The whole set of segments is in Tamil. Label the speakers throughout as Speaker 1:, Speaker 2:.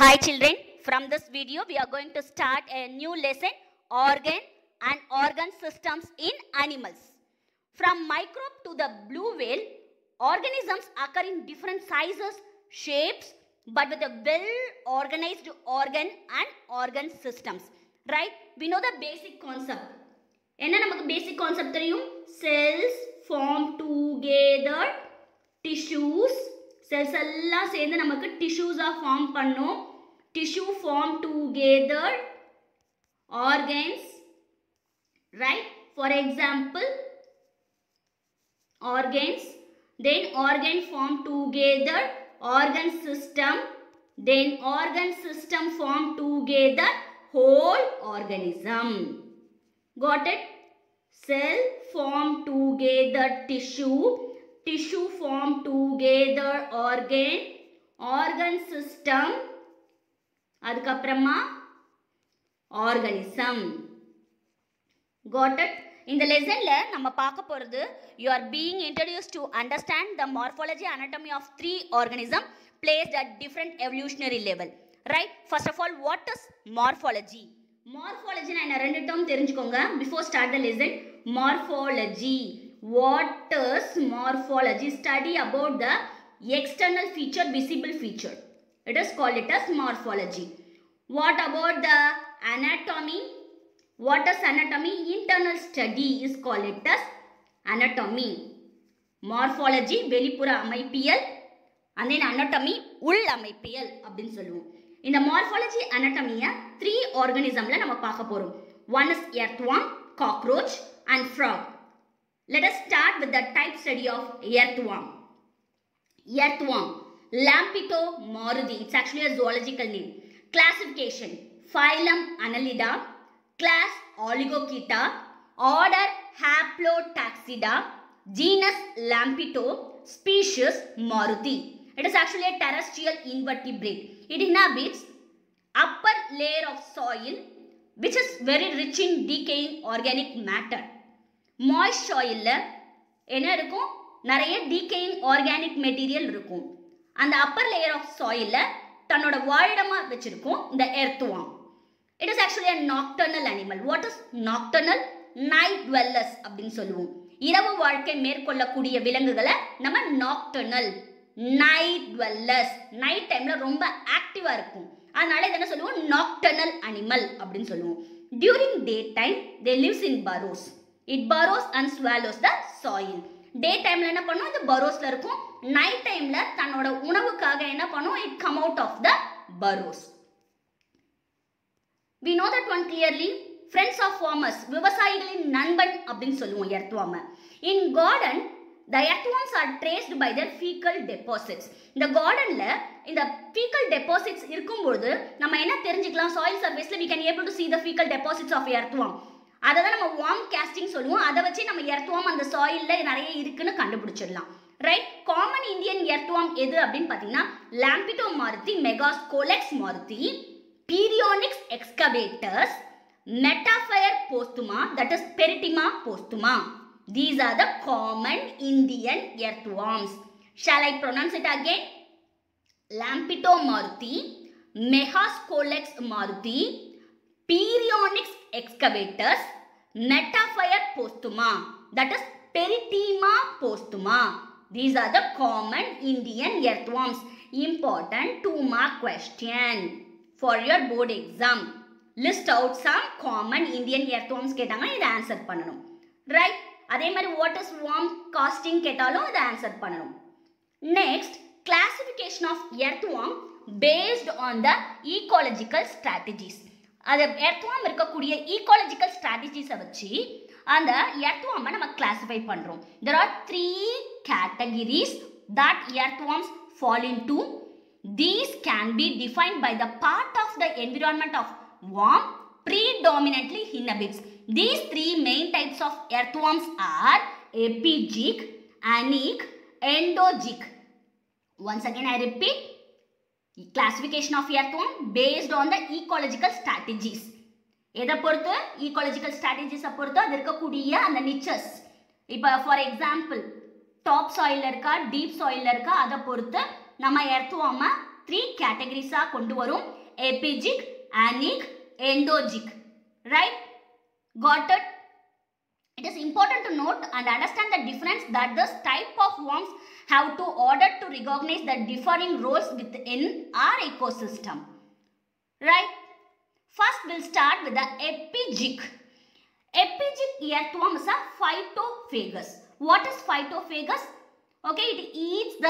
Speaker 1: Hi children, from this video we are going to start a new lesson organ and organ systems in animals. From microbe to the blue whale, organisms occur in different sizes, shapes but with a well organized organ and organ systems. Right? We know the basic concept. என்ன நமக்கு பேசிக் கான்செப்ட் தெரியும் cells form together tissues cells எல்லாம் சேர்ந்து நமக்கு டிஷ்யூஸாக ஃபார்ம் பண்ணும் tissue form together organs right for example organs then organ form together organ system then organ system form together whole organism got it cell form together tissue tissue form together organ organ system அதுக்கப்புறமா ஆர்கனிசம் காட்டட் இந்த லெசனில் நம்ம பார்க்க போகிறது you are being introduce to understand the morphology anatomy of three organism placed at different evolutionary level right first of all what is morphology morphology நான் ரெண்டு டேர்ம் தெரிஞ்சுக்கோங்க before start the lesson morphology what is morphology study about the external feature visible feature it is called it as morphology what about the anatomy what is anatomy internal study is called it as anatomy morphology வெளிப்புற அமைப்பியல் and then anatomy உள் அமைப்பியல் அப்படின்னு சொல்லுவோம் இந்த மார்ஃபாலஜி அனட்டமியை த்ரீ ஆர்கனிசம்ல நம்ம பார்க்க போறோம் one is earthworm cockroach and frog Let us start with the type study of earthworm. Earthworm, Lampito marudi. It's actually a zoological name. Classification, phylum Annelida, class Oligochaeta, order Haplotaxida, genus Lampito, species Maruti. It is actually a terrestrial invertebrate. It inhabits upper layer of soil which is very rich in decaying organic matter. Moist ஆயிலில் என்ன இருக்கும்? நிறைய டீகேயிங் ஆர்கானிக் மெட்டீரியல் இருக்கும். அந்த அப்பர் லேயர் ஆஃப் சாயில்ல தன்னோட வாழிடமாக வச்சுருக்கும் இந்த earthworm it is actually a nocturnal animal what is nocturnal night dwellers அப்படின்னு சொல்லுவோம். இரவு வாழ்க்கை மேற்கொள்ளக்கூடிய விலங்குகளை நம்ம நாக்டர்னல் நைட் dwellers. நைட் டைமில் ரொம்ப ஆக்டிவாக இருக்கும். அதனால இதை என்ன சொல்லுவோம்? நாக்டர்னல் அனிமல் அப்படின்னு சொல்லுவோம். During day time they lives in burrows it burrows and swallows the soil day டைம்ல என்ன பண்ணும்? இது பரோஸ்ல இருக்கும். நைட் டைம்ல தன்னோட உணவுக்காக என்ன பண்ணும்? It come out of the burrows we know that one clearly friends of farmers விவசாயிகளின் நண்பன் அப்படின்னு சொல்லுவோம் எர்த்வாம. In garden the earthworms are traced by the faecal deposits இந்த கார்டனில் இந்த ஃபீக்கல் டெபாசிட்ஸ் இருக்கும்பொழுது நம்ம என்ன தெரிஞ்சுக்கலாம்? சாயில் சர்வீஸில் we can able to see the faecal deposits of earthworm அதை தான் நம்ம வார்ம் கேஸ்டிங் சொல்லுவோம் அதை வச்சு நம்ம எர்த்வாம் அந்த சாயிலில் நிறைய இருக்குன்னு கண்டுபிடிச்சிடலாம் ரைட் காமன் இந்தியன் எர்த்வாம் எது அப்படின்னு பார்த்தீங்கன்னா Lampito mauritii Megascolex mauritii Perionyx excavators Metaphire posthuma that is Pheretima posthuma these are the common Indian earthworms shall I pronounce it again Lampito mauritii Megascolex mauritii Perionyx excavators Metaphyre postuma, that is Peritima postuma. These are the common Indian earthworms. Important two mark question. for your board exam. List out some common Indian earthworms கேட்டாங்க இதை ஆன்சர் பண்ணணும் ரைட் அதே மாதிரி வாட் இஸ் வார்ம் காஸ்டிங் கேட்டாலும் இதை ஆன்சர் பண்ணணும் next classification of earthworm based on the ecological strategies அது எர்த்வார்ம் இருக்கக்கூடிய ஈகாலஜிக்கல் ஸ்ட்ராட்டஜிஸை வச்சு அந்த எர்த்வார்மை நம்ம கிளாஸிஃபை பண்ணுறோம் there are three categories that earthworms fall into These can be defined by the part of the environment of worm predominantly inhabits. These three main types of earthworms are epigic, anic, endogic. Once again I repeat, classification of earthworm based on the ecological strategies எதை பொறுத்து ecological strategies பொறுத்து அது இருக்கக்கூடிய அந்த niches இப்போ ஃபார் எக்ஸாம்பிள் டாப் சாயிலில் இருக்கா டீப் சாயிலில் இருக்கா அதை பொறுத்து நம்ம எர்த்வாமை த்ரீ கேட்டகரிஸாக கொண்டு வரும் epigeic anecic endogeic right got it it is important to note and understand the difference that this type of worms have to order to recognize the differing roles within our ecosystem right first we'll start with the epigic epigic earthworm is a phytophagus what is phytophagus okay it eats the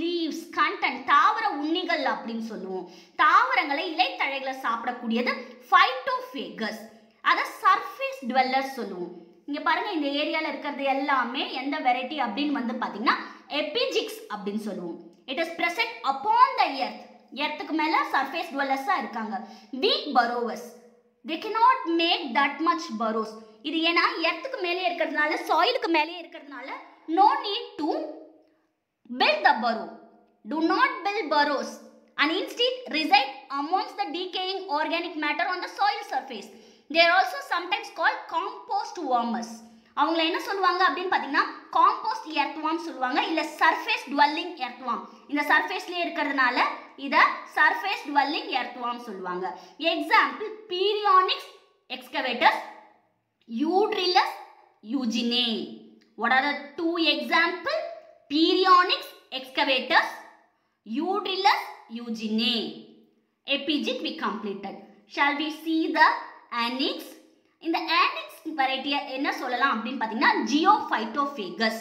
Speaker 1: leaves content தாவர உண்ணிகள் அப்படின்னு சொல்லுவோம் தாவரங்களை இலைத்தழைகளை சாப்பிடக்கூடியது ஃபைட்டோஃபேகஸ் அதை சர்ஃபேஸ் டுவெல்லர்ஸ் சொல்லுவோம் இங்கே பாருங்க இந்த ஏரியாவில் இருக்கிறது எல்லாமே எந்த வெரைட்டி அப்படின்னு வந்து பார்த்தீங்கன்னா எபிஜிக்ஸ் அப்படின்னு சொல்லுவோம். It is present upon the earth எர்த்துக்கு மேலே சர்ஃபேஸ் டுவெல்லர்ஸாக இருக்காங்க. Weak burrowers they cannot make that much burrows இது ஏன்னா எர்த்துக்கு மேலே இருக்கிறதுனால சாயிலுக்கு மேலே இருக்கிறதுனால no need to build the burrow do not build burrows and instead reside amounts the decaying organic matter on the soil surface they also sometimes call compost worms அவங்கள என்ன சொல்லுவாங்க அப்படின்னு பார்த்தீங்கன்னா காம்போஸ்ட் சொல்லுவாங்க. இல்லை சர்ஃபேஸ் டுவெல்லிங் எர்த்வாம் இந்த சர்ஃபேஸ்லேயே இருக்கிறதுனால இதை சர்ஃபேஸ் டுவெல்லிங் எர்த்வாம் சொல்லுவாங்க. Example Perionyx excavators Eudrilus eugeniae what are the two example? Perionyx excavators, eugeniae eugene. We we completed. Shall we see the இந்த Anix variety என்ன சொல்லலாம் அப்படின்னு பார்த்தீங்கன்னா ஜியோஃபைட்டோஃபேகஸ்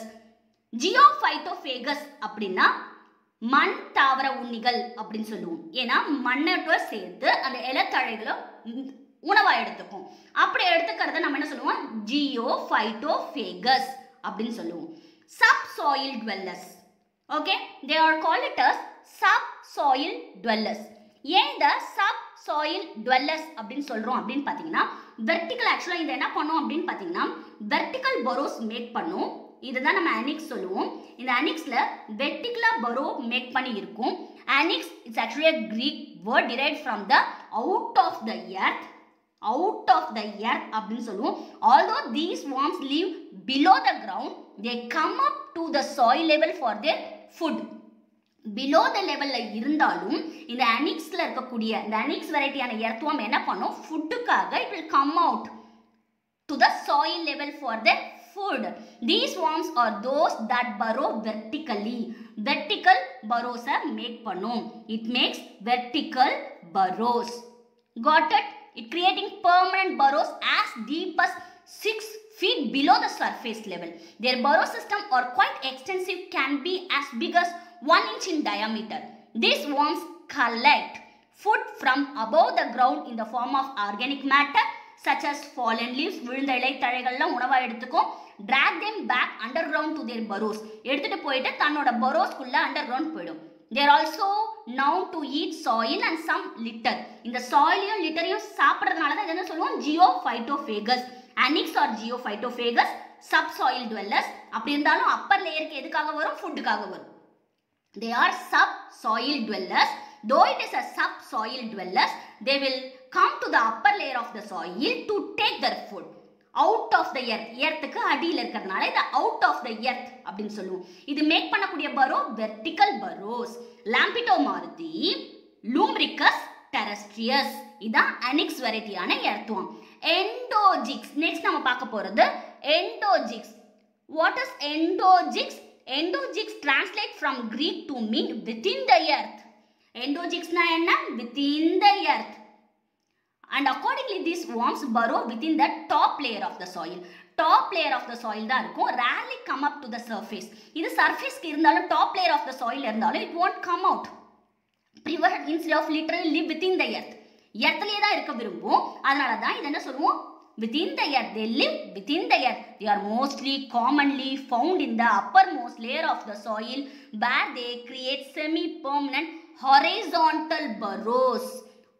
Speaker 1: ஜியோஃபைட்டோஃபேகஸ் அப்படின்னா மண் தாவர உண்ணிகள் அப்படின்னு சொல்லுவோம். ஏன்னா மண்ணோட சேர்த்து அந்த இலத்தழைகளை உணவாக எடுத்துக்கும். அப்படி எடுத்துக்கிறத நம்ம என்ன சொல்லுவோம்? ஜியோஃபைட்டோஃபேகஸ் அப்படின்னு சொல்லுவோம். Sub soil okay okay they are it sub soil dwellers ஏன் இந்த சப் சாயில் டுவெல்லர்ஸ் அப்படின்னு சொல்கிறோம் அப்படின்னு பார்த்தீங்கன்னா வெர்டிக்கல் ஆக்சுவலாக இதை என்ன பண்ணும் அப்படின்னு பார்த்தீங்கன்னா வெர்டிக்கல் பரோஸ் மேக் பண்ணும். இதுதான் நம்ம அனிக்ஸ் சொல்லுவோம். இந்த அனிக்ஸில் வெர்டிகுலர் பரோ மேக் பண்ணி இருக்கும். Anecics it's actually a Greek word derive from the out of the earth out of the earth அப்படின்னு சொல்லுவோம். Although these worms live below the ground they come up to the soil level for their food below the லெவலில் இருந்தாலும் இந்த அனிக்ஸில் இருக்கக்கூடிய இந்த அனிக்ஸ் வெரைட்டியான எர்த்வாம் என்ன பண்ணும்? ஃபுட்டுக்காக it will come out to the soil level for the Food these worms are those that burrow vertically vertical பரோஸை make பண்ணும் it makes vertical burrows got it it creating permanent burrows as deep as 6 feet below the surface level. Their burrow system are quite extensive can be as big as 1 inch in diameter. These worms collect food from above the ground in the form of organic matter such as fallen leaves விழுந்த இலைத்தழைகள்லாம் உணவாக எடுத்துக்கும் drag them back under ground to their burrows எடுத்துட்டு போயிட்டு தன்னோட பரோஸ்க்குள்ளே அண்டர் கிரவுண்ட் போயிடும் they also now to eat soil and some litter இந்த சாயிலையும் லிட்டரையும் சாப்பிட்றதுனால தான் என்ன சொல்லுவோம்? Geophytophagous anecics are geophytophagous sub soil dwellers அப்படி இருந்தாலும் அப்பர் லேயருக்கு எதுக்காக வரும்? ஃபுட்டுக்காக வரும். They are sub soil dwellers though it is a sub soil dwellers they will come to the upper layer of the soil to take their food out of the earth எர்த்துக்கு அடியில் இருக்கிறதுனால இது அவுட் ஆஃப் த எர்த் அப்படின்னு சொல்லுவோம். இது மேக் பண்ணக்கூடிய burrow vertical burrows Lampito mauritii Lumbricus terrestris இதான் அனிக்ஸ் வெரைட்டியான எர்த்துவம் எண்டோஜிக்ஸ் நெக்ஸ்ட் நம்ம பார்க்க போகிறது endogeics what is endogeics endogeics translate from Greek to mean within the earth எண்டோஜிக்ஸ்னா என்ன? Within the earth and accordingly these worms burrow within the top layer of the soil top layer of the soil தான் இருக்கும் rarely come up to the surface இது சர்ஃபேஸ்க்கு இருந்தாலும் top layer of the soil இருந்தாலும் it won't come out prefer instead of literally live within the earth எர்த்லேயே தான் இருக்க விரும்பும் அதனால தான் இது என்ன சொல்லுவோம் within the earth they live within the earth they mostly mostly found in the uppermost layer of the soil where they create semi permanent horizontal burrows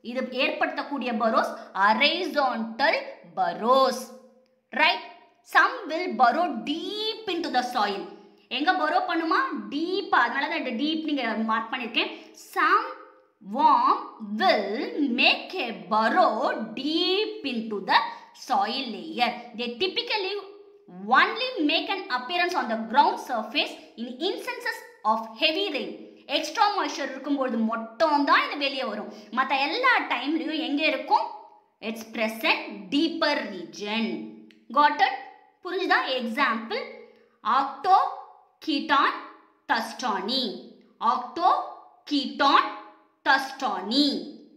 Speaker 1: இது ஏற்படுத்தக்கூடிய burrows horizontal burrows right some will burrow deep into the soil எங்கே பரோ பண்ணுமா டீப் அதனால தான் டீப் நீங்கள் மார்க் பண்ணியிருக்கேன் some worm will make a burrow deep into the soil layer they typically only make an appearance on the ground surface in instances of heavy rain extra moisture இருக்கும்பொழுது மட்டும் தான் இது வெளியே வரும் மற்ற எல்லா டைம்லையும் எங்கே இருக்கும் it's present deeper region got it புரிஞ்சுதா example Octochaetona thurstoni Octochaetona thurstoni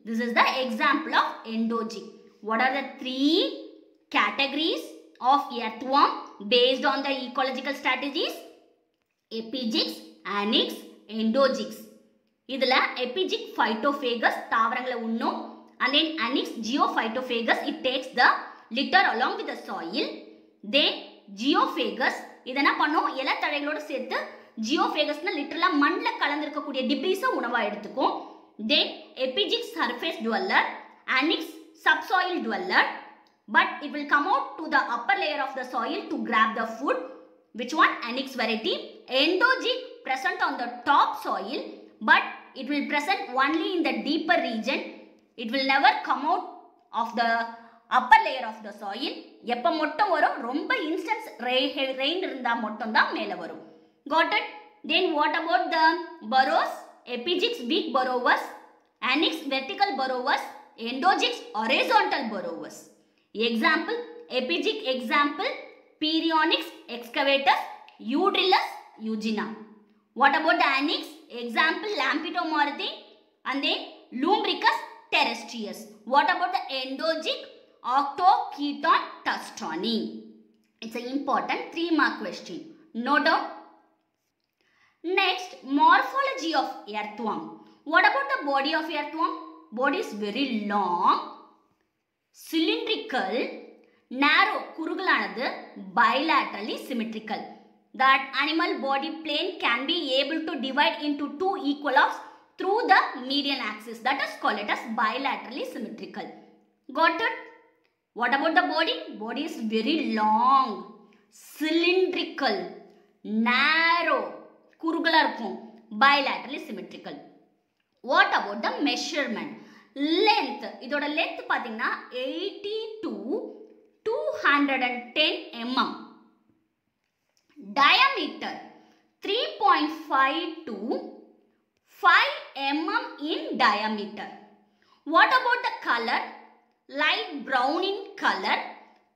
Speaker 1: this is the example of endogee. What are the three categories of earthworm based on the ecological strategies? Epigyx, anix, endogeics இதில் எபிஜிக் ஃபைட்டோஃபேகஸ் தாவரங்களை உண்ணும் and then anecics geophytophagous it takes the litter along with the soil then geophagous இதை என்ன பண்ணும் இலத்தழைகளோடு சேர்த்து ஜியோஃபேகஸ்னால் லிட்டரலாக மண்ணில் கலந்துருக்கக்கூடிய டிப்ரீஸை உணவாக எடுத்துக்கும் then epigeic surface dweller anecics subsoil dweller but it will come out to the upper layer of the soil to grab the food which one anecics variety endogeic present on the top soil but it will present only in the deeper region. It will never come out of the upper layer of the soil எப்போ மட்டும் வரும் ரொம்ப இன்ஸ்டன்ஸ் ரெயின் இருந்தால் மட்டும்தான் மேலே வரும் got it then what about the burrows epigeics weak burrowers anecics vertical burrowers endogeics horizontal burrowers example epigeic example Perionyx excavatus Eudrilus eugeniae What about the annex? Example Lampitomaruti and then Lumbricus terrestrius. What about the endogic octoketon tustoni? It's an important three mark question. No doubt. Next, morphology of earthworm. What about the body of earthworm? Body is very long, cylindrical, narrow, kuruglanadu, bilaterally symmetrical That animal body plane can be able to divide into two equal halves through the median axis. That is called it as bilaterally symmetrical. Got it? What about the body? Body is very long, cylindrical, narrow, குறுகலாக இருக்கும் bilaterally symmetrical what about the measurement length இதோட லென்த் பார்த்தீங்கன்னா eighty to two hundred diameter 3.5 to 5 mm in diameter. What about the color? Light brown in color,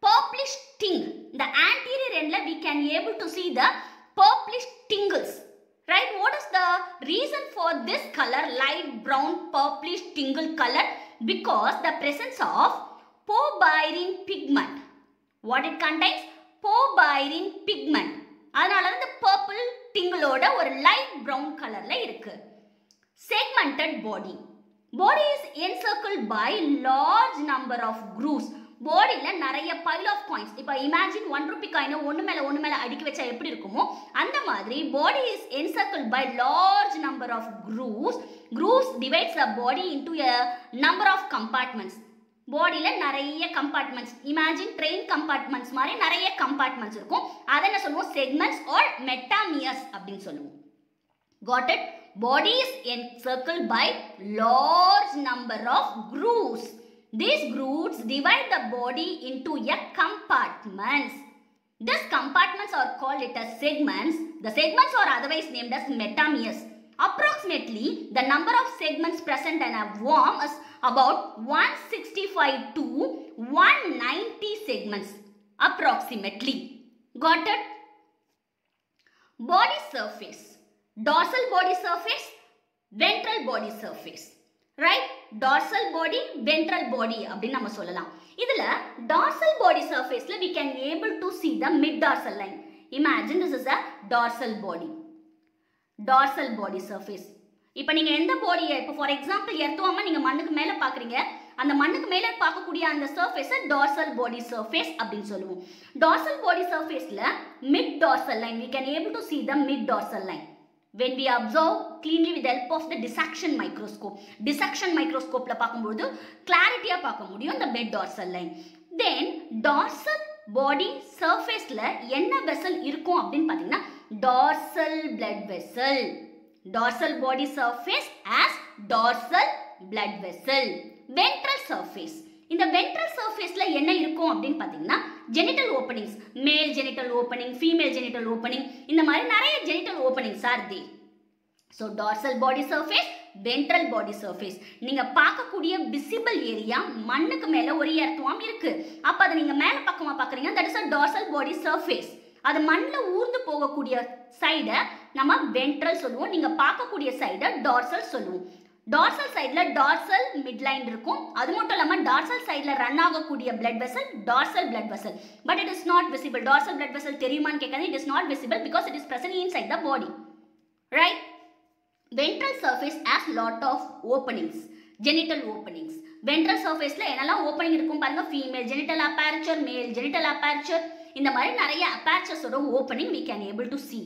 Speaker 1: purplish tingle. The anterior end we can able to see the purplish tingles. Right? What is the reason for this color light brown purplish tingle color? Because the presence of pobyrene pigment. What it contains? Pobyrene pigment. அதனால வந்து பர்பிள் டிங்கிளோட ஒரு லைட் ப்ரௌன் கலர்ல இருக்கு. Segmented body body is encircled by large number of grooves பாடியில் நிறைய பைல் ஆஃப் காயின்ஸ் இப்போ இமேஜின் ஒன் ருபி காயினை ஒன்று மேலே ஒன்று மேலே அடுக்கி வச்சா எப்படி இருக்குமோ அந்த மாதிரி body is encircled by large number of grooves grooves divides a body into a number of compartments பாடியில் நிறைய கம்பார்ட்மெண்ட்ஸ் இமேஜின் ட்ரெயின் கம்பார்ட்மெண்ட்ஸ் மாதிரி நிறைய கம்பார்ட்மெண்ட்ஸ் இருக்கும் அதை என்ன சொல்லுவோம் செக்மெண்ட்ஸ் ஆர் மெட்டாமியஸ் அப்படின்னு சொல்லுவோம் got it body is encircled by large number of grooves these grooves divide the body into a compartments these compartments are called it as segments the segments are otherwise named as metameres approximately the number of segments present in a worm is about 165 to 190 segments approximately got it body surface dorsal body surface ventral body surface right dorsal body ventral body அப்படின்னு நம்ம சொல்லலாம் இதுல dorsal body surfaceல we can able to see the mid dorsal line imagine this is a dorsal body dorsal body surface இப்போ நீங்கள் எந்த பாடியை இப்போ ஃபார் எக்ஸாம்பிள் எர்த்துவாம நீங்கள் மண்ணுக்கு மேலே பார்க்குறீங்க அந்த மண்ணுக்கு மேலே பார்க்கக்கூடிய அந்த சர்ஃபேஸை டார்சல் பாடி சர்ஃபேஸ் அப்படின்னு சொல்லுவோம். டார்சல் பாடி சர்ஃபேஸில் mid dorsal line we can able to see the mid dorsal line when we observe cleanly with the help of the dissection microscope. Dissection பார்க்கும்பொழுது பார்க்கும்போது கிளாரிட்டியா பார்க்க முடியும் இந்த bed dorsal line then dorsal body சர்ஃபேஸில் என்ன வெசல் இருக்கும் அப்படின்னு பார்த்தீங்கன்னா dorsal blood vessel dorsal body surface as dorsal blood vessel. Ventral surface. இந்த வென்ட்ரல் சர்ஃபேஸ்ல என்ன இருக்கும் அப்படின்னு பார்த்தீங்கன்னா genital openings male genital opening female genital opening இந்த மாதிரி நிறைய genital openings are they so dorsal body surface ventral body surface நீங்கள் பார்க்கக்கூடிய விசிபிள் ஏரியா மண்ணுக்கு மேலே ஒரு எர்த்துவம் இருக்குது அப்போ அதை நீங்கள் மேலே பக்கமாக பார்க்குறீங்க that is a dorsal body surface அது மண்ணில் ஊர்ந்து போகக்கூடிய சைடை நம்ம வென்ட்ரல் சொல்லுவோம். நீங்கள் பார்க்கக்கூடிய சைடை டார்சல் சொல்லுவோம். டார்சல் சைடில் டார்சல் மிட்லைன் இருக்கும். அது மட்டும் இல்லாமல் டார்சல் சைடில் ரன் ஆகக்கூடிய blood vessel dorsal blood vessel but it is not visible dorsal blood vessel தெரியுமான்னு கேட்காது it is not visible because it is present inside the body right ventral surface as lot of openings genital openings ventral சர்ஃபேஸில் என்னெல்லாம் ஓப்பனிங் இருக்கும் பாருங்கள் female genital aperture male genital aperture இந்த மாதிரி நிறைய அப்பார்ச்சர்ஸோட opening we can able to see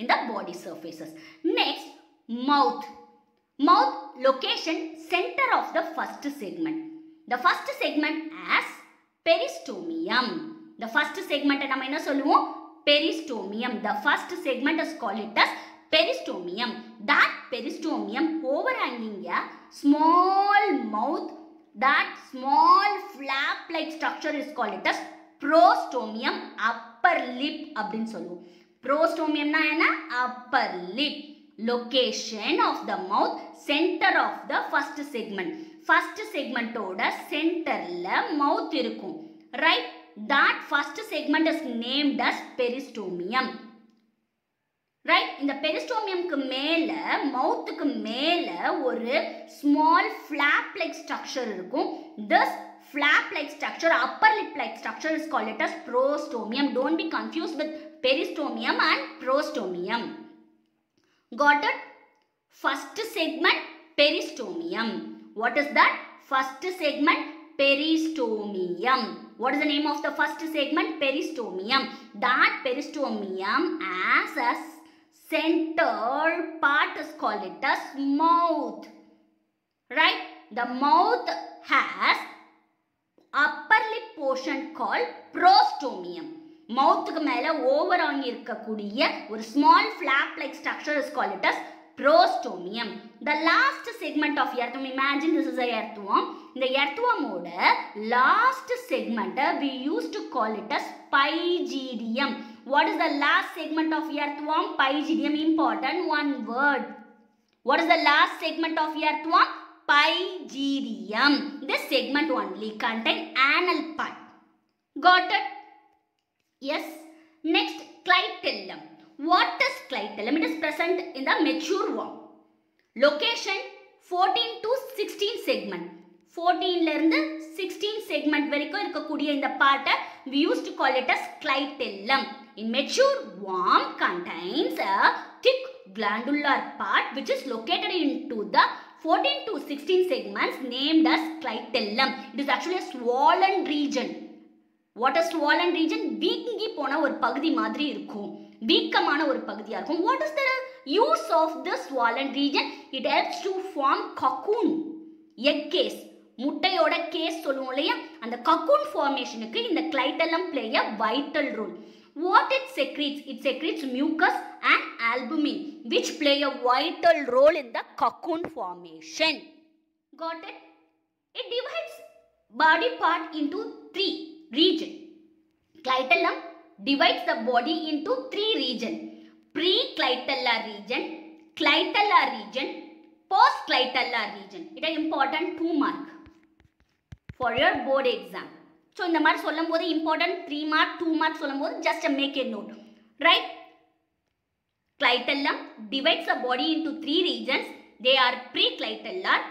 Speaker 1: in the body surfaces next mouth mouth location center of the first segment the first segment as peristomium the first segment நம்ம என்ன சொல்லுவோம் peristomium the first segment is called it as peristomium that peristomium overhanging a small mouth that small flap like structure is called it as prostomium upper lip அப்படின்னு சொல்லுவோம் புரோஸ்டோமியம்னா என்ன upper lip location of the mouth centre of the first segment first செக்மெண்ட்டோட சென்டரில் மவுத் இருக்கும் right that first segment is named as peristomium right இந்த பெரிஸ்டோமியம்க்கு மேலே மவுத்துக்கு மேலே ஒரு ஸ்மால் ஃப்ளாப் லைக் ஸ்ட்ரக்சர் இருக்கும் this flap like structure upper lip like structure is called it as prostomium. Don't be confused with peristomium and prostomium. Got it? First segment peristomium. What is that? First segment peristomium. What is the name of the first segment? Peristomium. That peristomium as a centered part is called it as mouth. Right? The mouth has upper lip portion call prostomium மவுத்துக்கு மேலே ஓவர் ஆங்கி இருக்கக்கூடிய ஒரு small flap like structure is call it as prostomium the last segment of earthworm imagine this is a earthworm இந்த எர்த்துவமோட last செக்மெண்ட்டை we use to call it as pygidium what is the last segment of earthworm pygidium important one word what is the last segment of earthworm pygidium This segment only contain anal part. Got it? Yes. Next, clitellum. What is clitellum? It is present in the mature worm. Location 14 to 16 segment. 14 ல இருந்து 16 segment வரைக்கும் இருக்கக்கூடிய இந்த பார்ட்டை we used to call it as clitellum. In mature worm contains a thick glandular part which is located into the 14 to 16 segments named as clitellum. It is actually a swollen region. What is swollen region வீங்கி போன ஒரு பகுதி மாதிரி இருக்கும். வீக்கமான ஒரு பகுதியாக இருக்கும். What is the use of the swollen region it helps to form cocoon egg case முட்டையோட கேஸ் சொல்லுவோம் இல்லையா? அந்த கக்கூன் ஃபார்மேஷனுக்கு இந்த clitellum play a vital role what it secretes it secretes mucus and albumin which play a vital role in the cocoon formation. Got it? It divides body part into three region. Clitellum divides the body into three region. Pre-clitellar region clitellar region post-clitellar region. It is important two mark for your board exam so இந்த மாதிரி சொல்லும் போது important three mark two mark சொல்லும் போது just make a note right clitellum divides a body into three regions they are pre clitellar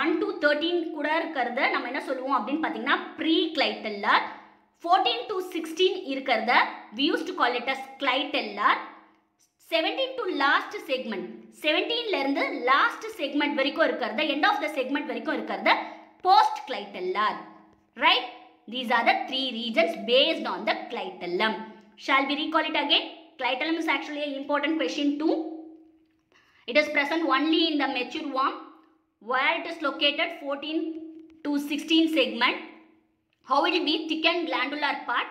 Speaker 1: one to thirteen கூட இருக்கிறத நம்ம என்ன சொல்லுவோம் அப்படின்னு பார்த்தீங்கன்னா pre clitellar fourteen to sixteen இருக்கிறத we use to call it as clitellar seventeen to last segment செவன்டீன்லேருந்து last segment வரைக்கும் இருக்கிறத எண்ட் ஆஃப் த செக்மெண்ட் வரைக்கும் இருக்கிறத post clitellar right These are the three regions based on the clitellum. Shall we recall it again? Clitellum is actually an important question too. It is present only in the mature worm where it is located 14 to 16 segment. How it will be thickened glandular part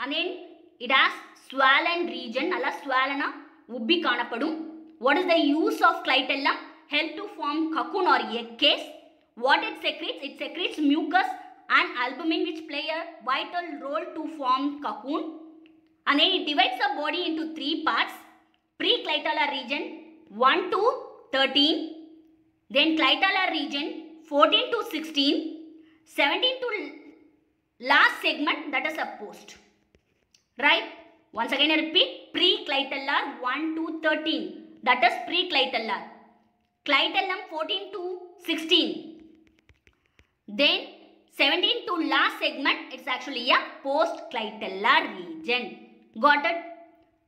Speaker 1: and then it has swollen region அல்ல swollen உப்பி காணப்படும் What is the use of clitellum? Help to form cocoon or egg case. What it secretes? It secretes mucus and albumin which play a vital role to form cocoon and then it divides the body into three parts pre-clitellar region 1 to 13. Then clitellar region 14 to 16. 17 to last segment that is a post. Right? Once again I repeat pre-clitellar 1 to 13 that is pre-clitellar. Clitellum 14 to 16. Then 17 to last segment it's actually a post-clitellar region. Got it?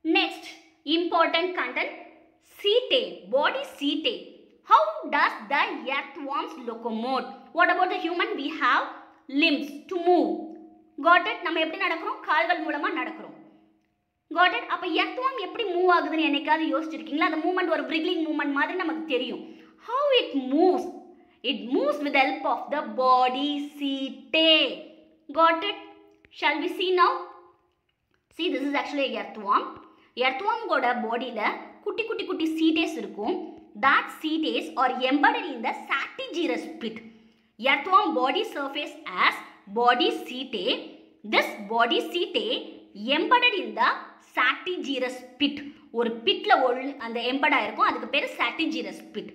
Speaker 1: Next important content setae, body setae. How does the earthworms locomote? What about the human? We have limbs to move. Got it? நம்ம எப்படி நடக்கிறோம் கால்கள் மூலமா நடக்கிறோம் காட் இட் அப்போ எர்த்வாம் எப்படி மூவ் ஆகுதுன்னு என்னைக்காவது யோசிச்சிருக்கீங்களா அந்த மூவ்மெண்ட் ஒரு பிரிக்லிங் மூவ்மெண்ட் மாதிரி நமக்கு தெரியும் how it moves it moves with help of the body setae got it shall we see now see this is actually earthworm எர்த்வாம்கோட பாடியில் குட்டி குட்டி குட்டி சீட்டேஸ் இருக்கும். That setaes are embedded in the chaetigerous pit earthworm body surface as body setae this body setae embedded in the chaetigerous pit ஒரு பிட்டில் ஒள் அந்த எம்படா இருக்கும். அதுக்கு பேர் setigerous pit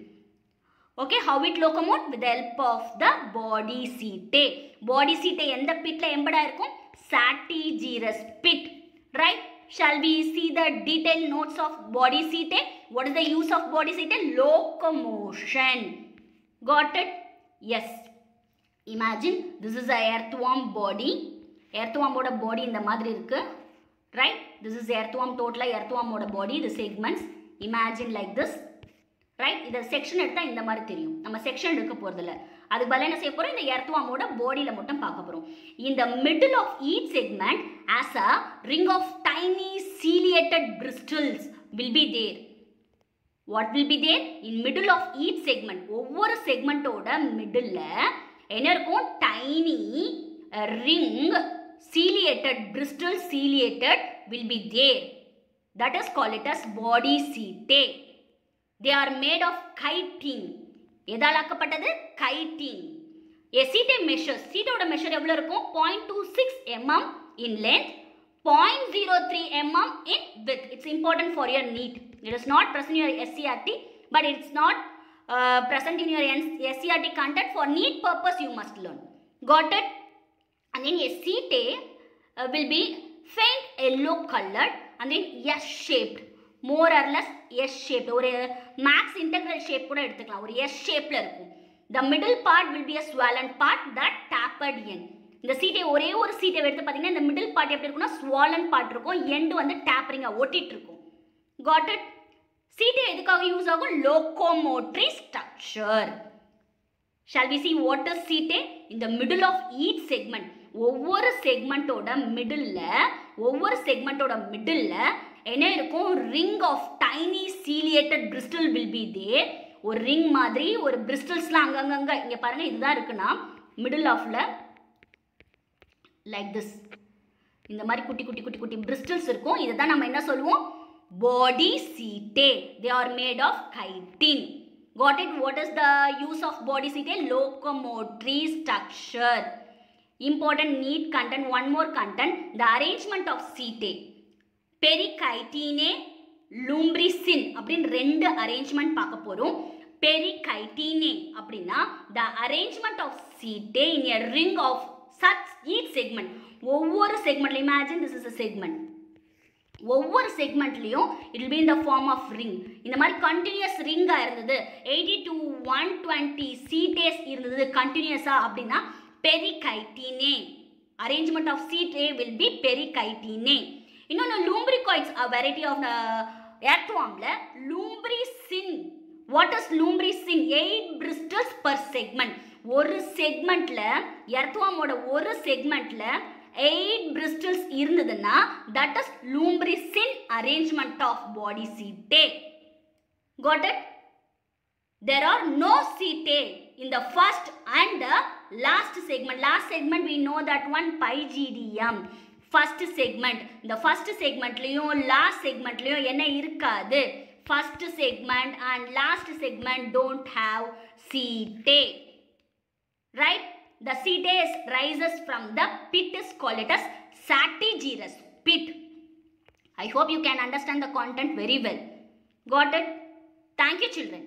Speaker 1: okay how it locomote with help of the body setae body setae எந்த பிட்ல எம்படா இருக்கும் setigerous pit right shall we see the detailed notes of body seat what is the use of body seat locomotion got it yes imagine this is a earthworm body earthworm ஓட body இந்த மாதிரி இருக்கு right this is earthworm total earthworm ஓட body the segments imagine like this Right இதை செக்ஷன் எடுத்தால் இந்த மாதிரி தெரியும். நம்ம செக்ஷன் எடுக்க போகிறதில்ல அதுக்கு பதில் என்ன செய்ய போகிறோம் இந்த எர்த்வாமோட பாடியில் மட்டும் பார்க்க போகிறோம் இந்த middle of each segment as a ring of tiny ciliated bristles will be there what will be there in middle of each segment ஒவ்வொரு செக்மெண்ட்டோட மிடில் என்ன இருக்கும்? Tiny ring ciliated bristle ciliated will be there that is call it as body setae they are made of chitin எதால் ஆக்கப்பட்டது chitin a setae measures சீட்டோட measure எவ்வளோ இருக்கும் point two six mm in length point zero three mm in width it's important for your need it is not present in your SCRT but it's not uh, present in your SCRT content for need purpose you must learn got it and then a setae uh, will be faint yellow colored and then S shaped More or S shape ஒரு மேக்ஸ் இன்டெக்ரல் ஷேப் கூட எடுத்துக்கலாம். ஒரு எஸ் ஷேப்பில் இருக்கும். The middle part will be a swollen part that tapered end இந்த சீட்டை ஒரே ஒரு சீட்டை எடுத்து பார்த்தீங்கன்னா இந்த மிடில் பார்ட் எப்படி இருக்கும்னா ஸ்வாலன் பார்ட் இருக்கும். எண்டு வந்து டேப்பரிங்காக ஒட்டிட்டு இருக்கும் காட் இட் சீட்டை எதுக்காக யூஸ் ஆகும்? Locomotory structure shall we see what are setae? இந்த மிடில் ஆஃப் ஈச் செக்மெண்ட் ஒவ்வொரு செக்மெண்ட்டோட மிடில் ஒவ்வொரு செக்மெண்ட்டோட மிடில் என்ன இருக்கும்? Ring of tiny ciliated bristle will be there ஒரு ரிங் மாதிரி ஒரு பிரிஸ்டல்ஸ்லாம் அங்கங்கங்க. இங்கே பாருங்கள் இதுதான் இருக்குன்னா மிடில் ஆஃபில் லைக் திஸ் இந்த மாதிரி குட்டி குட்டி குட்டி குட்டி பிரிஸ்டல்ஸ் இருக்கும். இதை தான் நம்ம என்ன சொல்லுவோம்? Body setae they are made of chitin got it? What is the use of body setae? Locomotory structure. Important NEET content. One more content. The arrangement of setae perichaetine lumbricine அப்படின்னு ரெண்டு அரேஞ்ச்மெண்ட் பார்க்க போகிறோம் பெரிகைட்டீனே அப்படின்னா the arrangement of setae in a ring of such each segment ஒவ்வொரு செக்மெண்ட்ல imagine this is a segment ஒவ்வொரு செக்மெண்ட்லேயும் இட் வில் பி இந்த ஃபார்ம் ஆஃப் ரிங் இந்த மாதிரி கண்டினியூஸ் ரிங்காக இருந்தது. Eighty to one twenty setaes இருந்தது கண்டினியூஸாக அப்படின்னா perichaetine arrangement of setae will be perichaetine இன்னொன்று lumbricoids a variety of ஏர்த்வாம்ல lumbricine what is lumbricine eight bristles per segment ஒரு செக்மெண்ட்டில் எர்த்வாமோட ஒரு செக்மெண்ட்டில் எயிட் பிரிஸ்டல்ஸ் இருந்ததுன்னா that is lumbricine arrangement of body setae got it? There are no setae in the first and the last segment. Last segment we know that one pygdium first segment இந்த first segmentலயும் last segmentலயும் என்ன இருக்காது first segment and last segment don't have setae right the setae is rises from the pit is called it as satigerous pit i hope you can understand the content very well got it thank you children